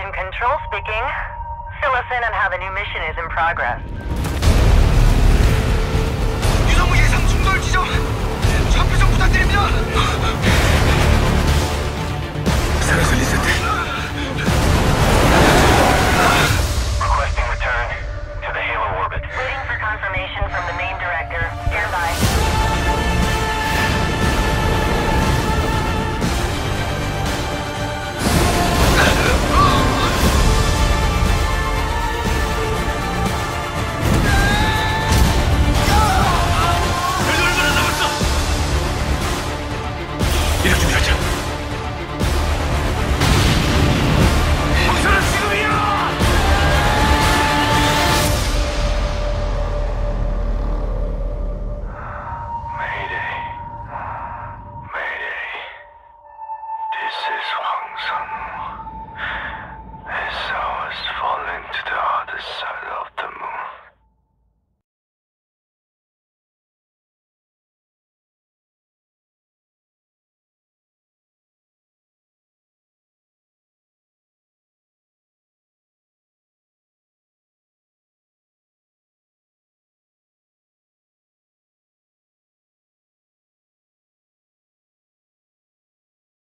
Mission Control speaking. Fill us in on how the new mission is in progress. 유성우 예상 일으키면 하자. 박사는 지금이야! Mayday. Mayday. This is Hwang